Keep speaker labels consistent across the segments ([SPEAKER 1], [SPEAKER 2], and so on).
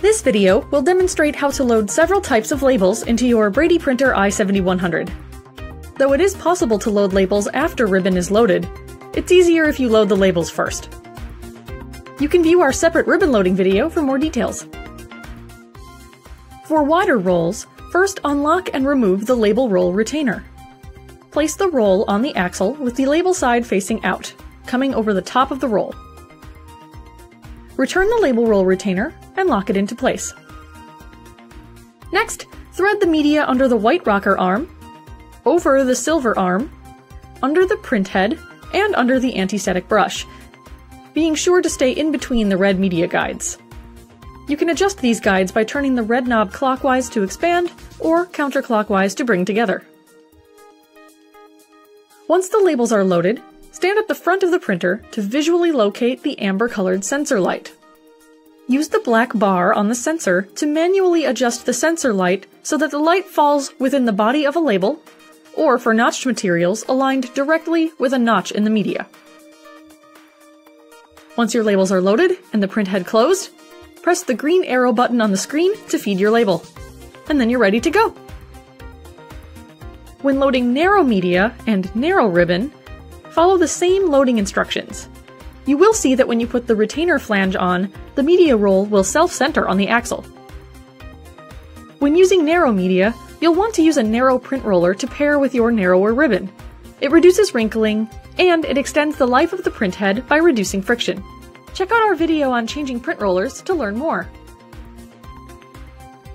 [SPEAKER 1] video will demonstrate how to load several types of labels into your Brady Printer i7100. Though it is possible to load labels after ribbon is loaded, it's easier if you load the labels first. You can view our separate ribbon loading video for more details. For wider rolls, first unlock and remove the label roll retainer. Place the roll on the axle with the label side facing out, coming over the top of the roll. Return the label roll retainer and lock it into place. Next, thread the media under the white rocker arm, over the silver arm, under the print head, and under the anti-static brush, being sure to stay in between the red media guides. You can adjust these guides by turning the red knob clockwise to expand or counterclockwise to bring together. Once the labels are loaded, stand at the front of the printer to visually locate the amber-colored sensor light. Use the black bar on the sensor to manually adjust the sensor light so that the light falls within the body of a label, or for notched materials aligned directly with a notch in the media. Once your labels are loaded and the print head closed, press the green arrow button on the screen to feed your label. And then you're ready to go. When loading narrow media and narrow ribbon, follow the same loading instructions. You will see that when you put the retainer flange on, the media roll will self-center on the axle. When using narrow media, you'll want to use a narrow print roller to pair with your narrower ribbon. It reduces wrinkling, and it extends the life of the print head by reducing friction. Check out our video on changing print rollers to learn more.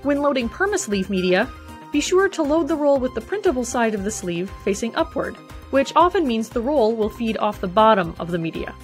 [SPEAKER 1] When loading permasleeve media, be sure to load the roll with the printable side of the sleeve facing upward, which often means the roll will feed off the bottom of the media.